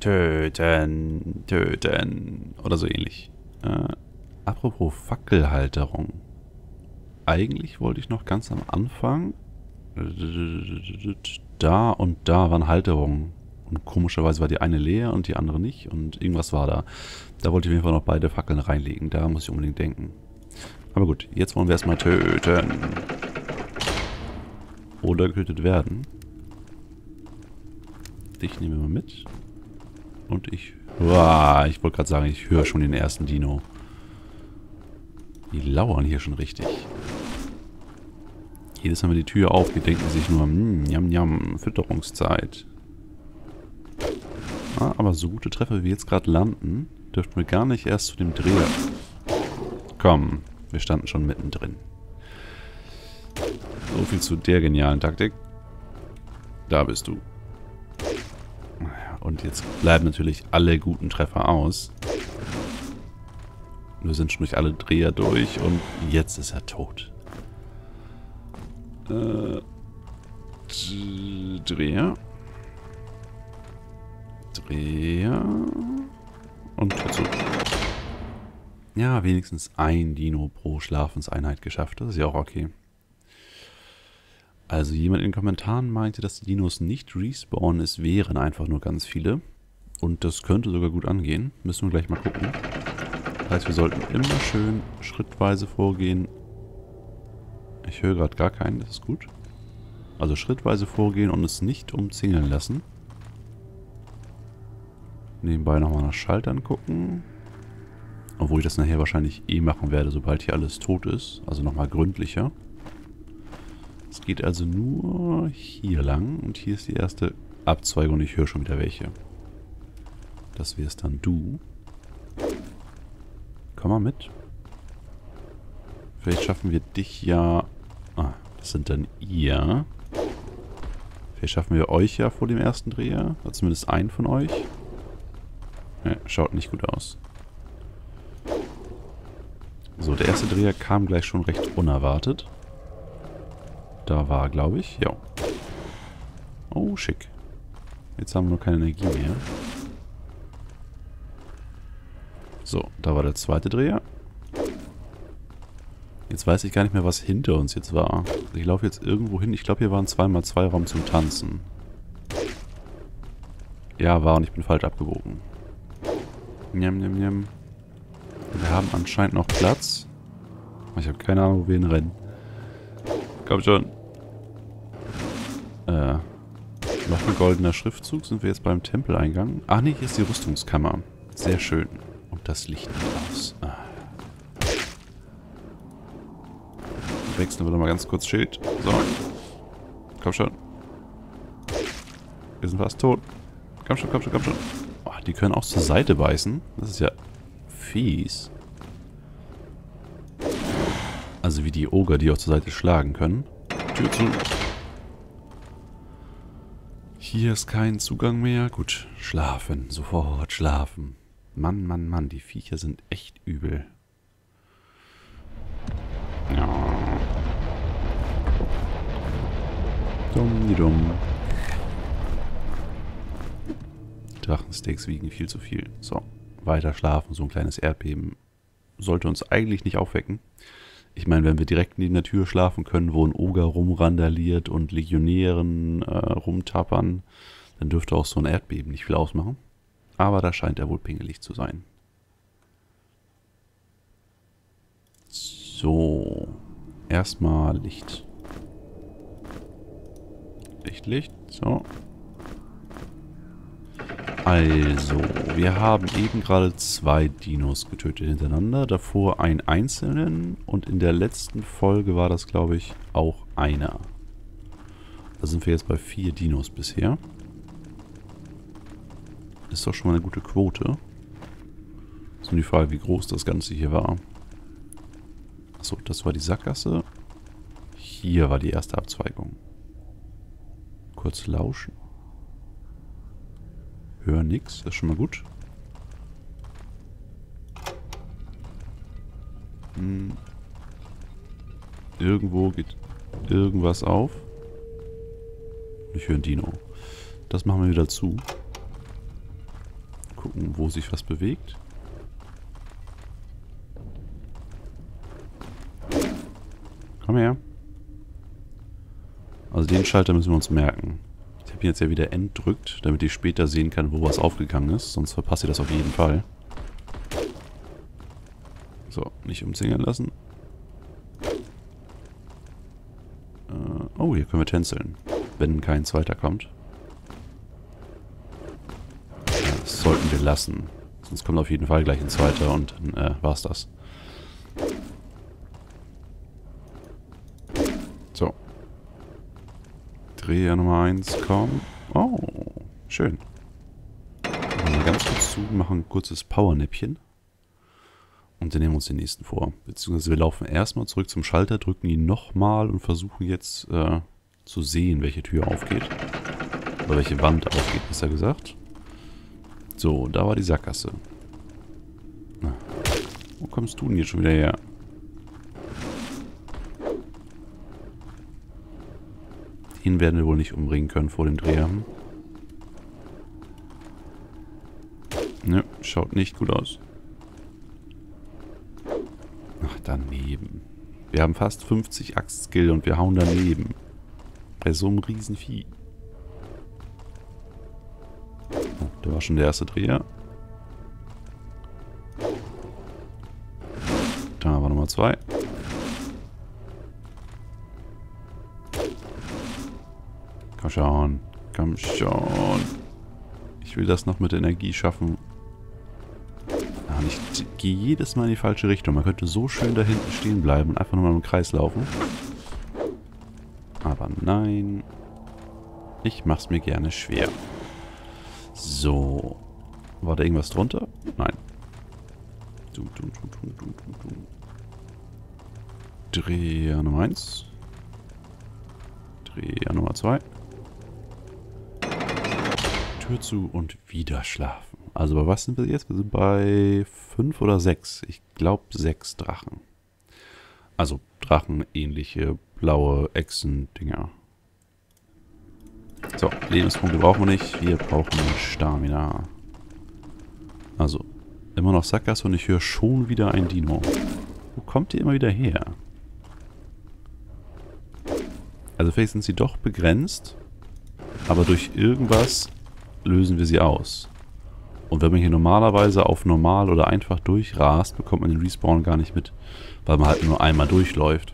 Töten, töten. Oder so ähnlich. Äh, apropos Fackelhalterung. Eigentlich wollte ich noch ganz am Anfang... Da und da waren Halterungen. Und komischerweise war die eine leer und die andere nicht. Und irgendwas war da. Da wollte ich auf jeden Fall noch beide Fackeln reinlegen. Da muss ich unbedingt denken. Aber gut, jetzt wollen wir erstmal töten. Oder getötet werden. Dich nehmen wir mal mit. Und ich... Uah, ich wollte gerade sagen, ich höre schon den ersten Dino. Die lauern hier schon richtig. Jedes Mal, wenn die Tür aufgeht, denken sich nur, hm, jam, jam, Fütterungszeit. Ah, aber so gute Treffer, wie wir jetzt gerade landen, dürften wir gar nicht erst zu dem Dreher. Komm, wir standen schon mittendrin. So viel zu der genialen Taktik. Da bist du. Und jetzt bleiben natürlich alle guten Treffer aus. Wir sind schon durch alle Dreher durch und jetzt ist er tot. Äh, Dreher. Dreher. Und zurück. Ja, wenigstens ein Dino pro Schlafenseinheit geschafft. Das ist ja auch okay. Also jemand in den Kommentaren meinte, dass die Dinos nicht respawnen, es wären einfach nur ganz viele. Und das könnte sogar gut angehen. Müssen wir gleich mal gucken. Das heißt, wir sollten immer schön schrittweise vorgehen. Ich höre gerade gar keinen, das ist gut. Also schrittweise vorgehen und es nicht umzingeln lassen. Nebenbei nochmal nach Schaltern gucken. Obwohl ich das nachher wahrscheinlich eh machen werde, sobald hier alles tot ist. Also nochmal gründlicher. Geht also nur hier lang und hier ist die erste Abzweigung und ich höre schon wieder welche. Das wärst dann du. Komm mal mit. Vielleicht schaffen wir dich ja... Ah, das sind dann ihr. Vielleicht schaffen wir euch ja vor dem ersten Dreher. Oder zumindest einen von euch. Ja, schaut nicht gut aus. So, der erste Dreher kam gleich schon recht unerwartet da war, glaube ich. Ja. Oh, schick. Jetzt haben wir nur keine Energie mehr. So, da war der zweite Dreher. Jetzt weiß ich gar nicht mehr, was hinter uns jetzt war. Ich laufe jetzt irgendwo hin. Ich glaube, hier war ein 2x2 Raum zum Tanzen. Ja, war und ich bin falsch abgebogen. Njam, njam, njam. Wir haben anscheinend noch Platz. Ich habe keine Ahnung, wo wir hinrennen. Komm schon. Äh, noch ein goldener Schriftzug. Sind wir jetzt beim Tempeleingang? Ach nee, hier ist die Rüstungskammer. Sehr schön. Und das Licht aus. Ah. Wechseln wir doch mal ganz kurz Schild. So. Komm schon. Wir sind fast tot. Komm schon, komm schon, komm schon. Oh, die können auch zur Seite beißen. Das ist ja fies. Also wie die Oger, die auch zur Seite schlagen können. Tür zu. Hier ist kein Zugang mehr. Gut, schlafen. Sofort schlafen. Mann, Mann, Mann, die Viecher sind echt übel. Ja. Dumm, die dumm. Drachensteaks wiegen viel zu viel. So, weiter schlafen. So ein kleines Erdbeben sollte uns eigentlich nicht aufwecken. Ich meine, wenn wir direkt neben der Tür schlafen können, wo ein Oger rumrandaliert und Legionären äh, rumtappern, dann dürfte auch so ein Erdbeben nicht viel ausmachen. Aber da scheint er wohl pingelig zu sein. So. Erstmal Licht. Licht, Licht. So. Also, wir haben eben gerade zwei Dinos getötet hintereinander. Davor einen einzelnen und in der letzten Folge war das, glaube ich, auch einer. Da sind wir jetzt bei vier Dinos bisher. Ist doch schon mal eine gute Quote. Ist nur die Frage, wie groß das Ganze hier war. Achso, das war die Sackgasse. Hier war die erste Abzweigung. Kurz lauschen. Hör nix, das ist schon mal gut. Hm. Irgendwo geht irgendwas auf. Ich höre ein Dino. Das machen wir wieder zu. gucken, wo sich was bewegt. Komm her. Also den Schalter müssen wir uns merken. Ihn jetzt ja wieder entdrückt, damit ich später sehen kann, wo was aufgegangen ist. Sonst verpasse ich das auf jeden Fall. So, nicht umzingeln lassen. Äh, oh, hier können wir tänzeln. Wenn kein zweiter kommt. Das sollten wir lassen. Sonst kommt auf jeden Fall gleich ein zweiter und dann äh, war's das. So. Dreher Nummer 1, komm. Oh, schön. Mal ganz kurz zu, machen ein kurzes Powernäppchen. Und dann nehmen wir uns den nächsten vor. Beziehungsweise wir laufen erstmal zurück zum Schalter, drücken ihn nochmal und versuchen jetzt äh, zu sehen, welche Tür aufgeht. Oder welche Wand aufgeht, besser gesagt. So, da war die Sackgasse. Wo kommst du denn jetzt schon wieder her? Den werden wir wohl nicht umbringen können vor dem Dreher. Ne, schaut nicht gut aus daneben. Wir haben fast 50 Axt-Skill und wir hauen daneben. Bei so einem riesen Vieh. Oh, da war schon der erste Dreher. Da war Nummer zwei. Komm schon. Komm schon. Ich will das noch mit Energie schaffen. Mann, ich gehe jedes Mal in die falsche Richtung. Man könnte so schön da hinten stehen bleiben und einfach nur mal im Kreis laufen. Aber nein. Ich mach's mir gerne schwer. So. War da irgendwas drunter? Nein. Du, du, du, du, du, du, du. Dreher Nummer 1. Dreher Nummer 2. Tür zu und wieder schlafen. Also bei was sind wir jetzt? Wir sind bei fünf oder sechs. Ich glaube sechs Drachen. Also Drachen-ähnliche blaue Echsen-Dinger. So, Lebenspunkte brauchen wir nicht. Wir brauchen Stamina. Also, immer noch Sackgasse und ich höre schon wieder ein Dino. Wo kommt die immer wieder her? Also vielleicht sind sie doch begrenzt, aber durch irgendwas lösen wir sie aus. Und wenn man hier normalerweise auf normal oder einfach durchrast, bekommt man den Respawn gar nicht mit, weil man halt nur einmal durchläuft.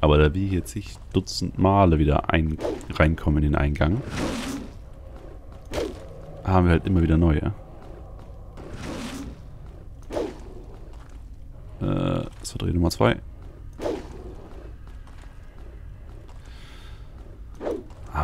Aber da wir hier zig Dutzend Male wieder ein reinkommen in den Eingang, haben wir halt immer wieder neue. Äh, das war Dreh Nummer 2.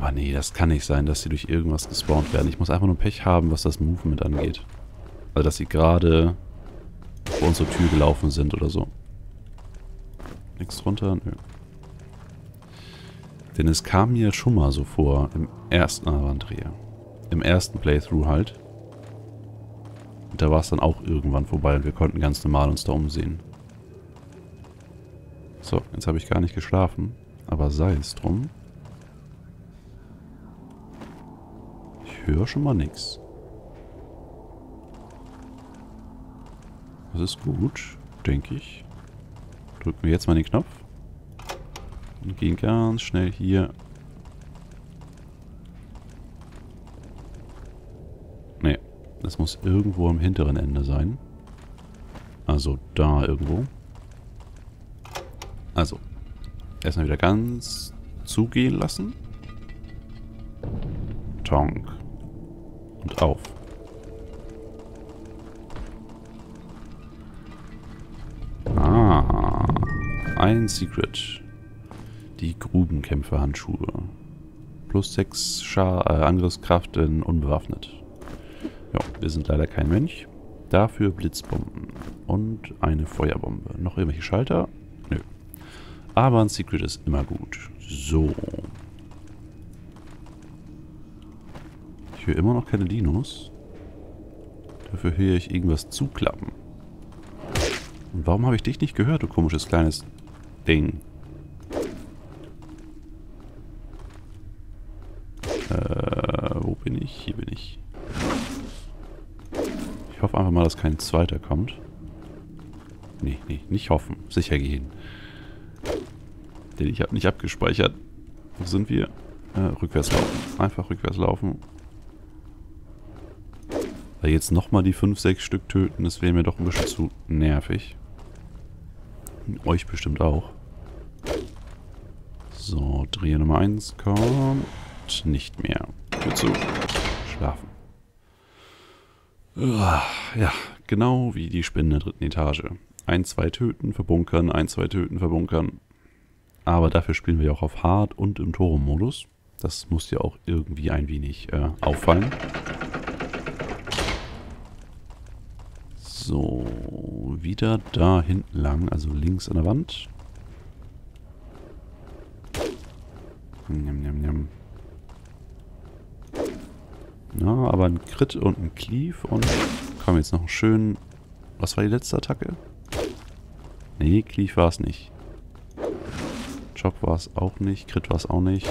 Aber nee, das kann nicht sein, dass sie durch irgendwas gespawnt werden. Ich muss einfach nur Pech haben, was das Movement angeht. Also, dass sie gerade vor unsere Tür gelaufen sind oder so. Nichts drunter? Nö. Denn es kam mir schon mal so vor, im ersten Avandrea. Im ersten Playthrough halt. Und da war es dann auch irgendwann vorbei und wir konnten ganz normal uns da umsehen. So, jetzt habe ich gar nicht geschlafen. Aber sei es drum. Höre schon mal nichts. Das ist gut, denke ich. Drücken wir jetzt mal den Knopf. Und gehen ganz schnell hier. Ne, das muss irgendwo am hinteren Ende sein. Also da irgendwo. Also, erstmal wieder ganz zugehen lassen. Tonk und auf. Ah, ein Secret. Die Grubenkämpfer-Handschuhe. Plus 6 Schar äh, Angriffskraft in unbewaffnet. Ja, wir sind leider kein Mönch. Dafür Blitzbomben und eine Feuerbombe. Noch irgendwelche Schalter? Nö. Aber ein Secret ist immer gut. So. Ich höre immer noch keine Dinos. Dafür höre ich irgendwas zuklappen. Und warum habe ich dich nicht gehört, du komisches kleines Ding? Äh, wo bin ich? Hier bin ich. Ich einfach mal, dass kein zweiter kommt. Nee, nee, nicht hoffen. Sicher gehen. Denn ich habe nicht abgespeichert. Wo sind wir? Äh, rückwärts laufen. Einfach rückwärts laufen. Weil jetzt nochmal die 5, 6 Stück töten, das wäre mir doch ein bisschen zu nervig. Und euch bestimmt auch. So, Dreher Nummer 1 kommt nicht mehr. Tür zu. Schlafen. Ja, genau wie die Spinnen der dritten Etage. Ein, zwei töten, verbunkern, ein, zwei töten, verbunkern. Aber dafür spielen wir auch auf Hard und im Toro-Modus. Das muss ja auch irgendwie ein wenig äh, auffallen. So, wieder da hinten lang, also links an der Wand. Njam, njam, njam. Na, aber ein Crit und ein Cleave und komm jetzt noch schönen... Was war die letzte Attacke? Nee, Cleave war es nicht. Chop war es auch nicht, Crit war es auch nicht.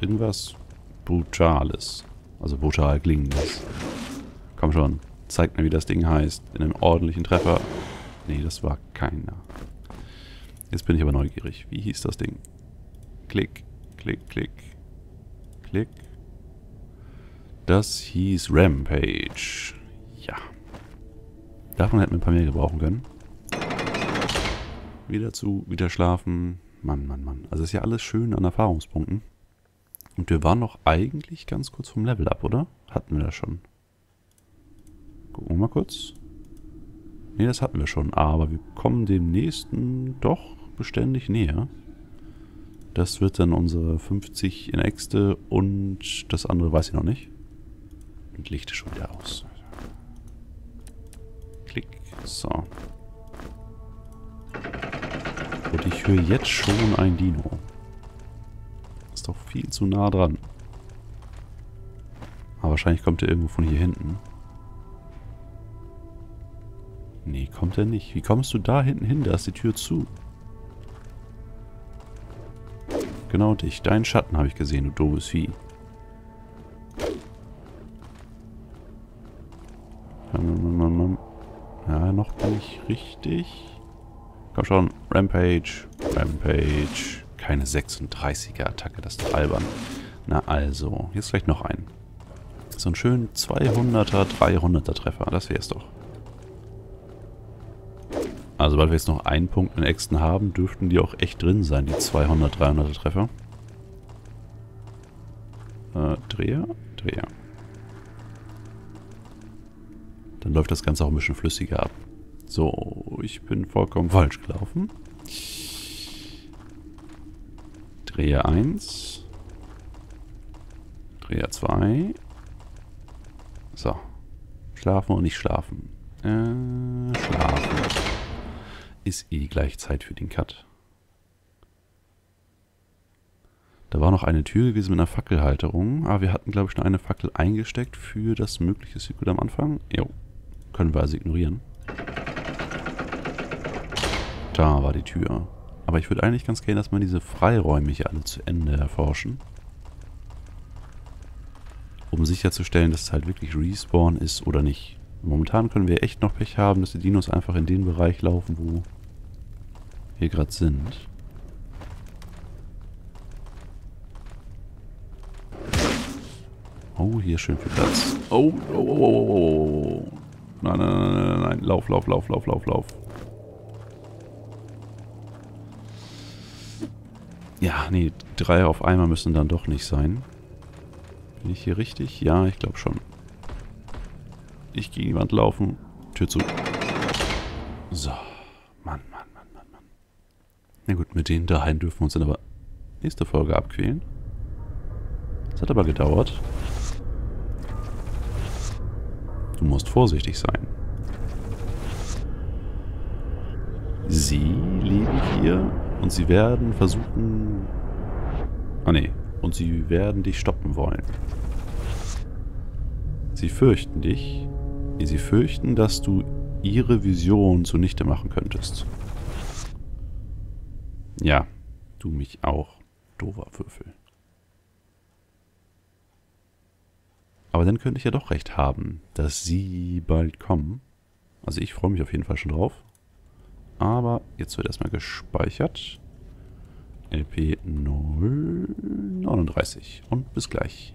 Irgendwas Brutales. Also brutal klingendes. Komm schon, zeig mir, wie das Ding heißt. In einem ordentlichen Treffer. Nee, das war keiner. Jetzt bin ich aber neugierig. Wie hieß das Ding? Klick, klick, klick, klick. Das hieß Rampage. Ja. Davon hätten wir ein paar mehr gebrauchen können. Wieder zu, wieder schlafen. Mann, Mann, Mann. Also ist ja alles schön an Erfahrungspunkten. Und wir waren noch eigentlich ganz kurz vom Level up, oder? Hatten wir das schon. Gucken wir mal kurz. Ne, das hatten wir schon. Aber wir kommen dem nächsten doch beständig näher. Das wird dann unsere 50 in Äxte und das andere weiß ich noch nicht. Und Licht ist schon wieder aus. Klick. So. Und ich höre jetzt schon ein Dino. Ist doch viel zu nah dran. Aber wahrscheinlich kommt er irgendwo von hier hinten. Nee, kommt er nicht. Wie kommst du da hinten hin? Da ist die Tür zu. Genau dich. Deinen Schatten habe ich gesehen, du doofes Vieh. Ja, noch bin ich richtig. Komm schon. Rampage. Rampage. Keine 36er Attacke, das ist doch albern. Na also, jetzt vielleicht noch ein. So ein schön 200er, 300er Treffer, das wäre es doch. Also, weil wir jetzt noch einen Punkt in Äxten haben, dürften die auch echt drin sein, die 200, 300er Treffer. Äh, Dreher? Dreher. Dann läuft das Ganze auch ein bisschen flüssiger ab. So, ich bin vollkommen falsch gelaufen. Dreher 1. Dreher 2. So. Schlafen und nicht schlafen. Äh, schlafen. Ist eh gleich Zeit für den Cut. Da war noch eine Tür gewesen mit einer Fackelhalterung. Aber wir hatten, glaube ich, noch eine Fackel eingesteckt für das mögliche Secret am Anfang. Jo. Können wir also ignorieren. Da war die Tür. Aber ich würde eigentlich ganz gerne, dass man diese Freiräume hier alle zu Ende erforschen. Um sicherzustellen, dass es halt wirklich Respawn ist oder nicht. Momentan können wir echt noch Pech haben, dass die Dinos einfach in den Bereich laufen, wo wir gerade sind. Oh, hier schön viel Platz. Oh, oh, oh, oh, oh, oh. oh. Nein, nein, nein, nein, nein. Lauf, lauf, lauf, lauf, lauf, lauf. Ja, nee, drei auf einmal müssen dann doch nicht sein. Bin ich hier richtig? Ja, ich glaube schon. Ich gegen die Wand laufen. Tür zu. So. Mann, Mann, Mann, Mann, Mann. Na gut, mit den daheim dürfen wir uns dann aber nächste Folge abquälen. Das hat aber gedauert. Du musst vorsichtig sein. Sie leben hier und sie werden versuchen... Ah ne, und sie werden dich stoppen wollen. Sie fürchten dich. Sie fürchten, dass du ihre Vision zunichte machen könntest. Ja, du mich auch, dover Würfel. Aber dann könnte ich ja doch recht haben, dass sie bald kommen. Also ich freue mich auf jeden Fall schon drauf. Aber jetzt wird erstmal gespeichert. LP 039 und bis gleich.